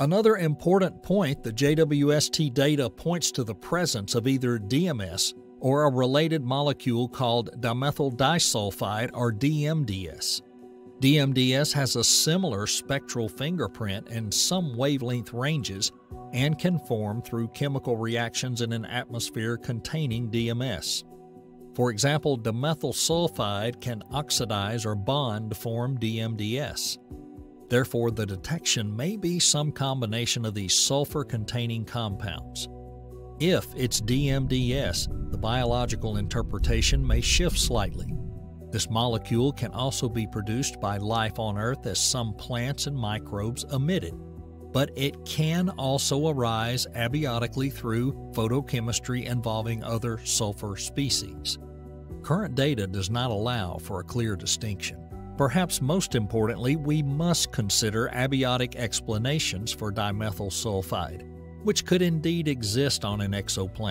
Another important point the JWST data points to the presence of either DMS or a related molecule called dimethyl disulfide or DMDS. DMDS has a similar spectral fingerprint in some wavelength ranges and can form through chemical reactions in an atmosphere containing DMS. For example, dimethyl sulfide can oxidize or bond to form DMDS. Therefore, the detection may be some combination of these sulfur containing compounds. If it's DMDS, the biological interpretation may shift slightly. This molecule can also be produced by life on Earth as some plants and microbes emit it, but it can also arise abiotically through photochemistry involving other sulfur species. Current data does not allow for a clear distinction. Perhaps most importantly, we must consider abiotic explanations for dimethyl sulfide, which could indeed exist on an exoplanet.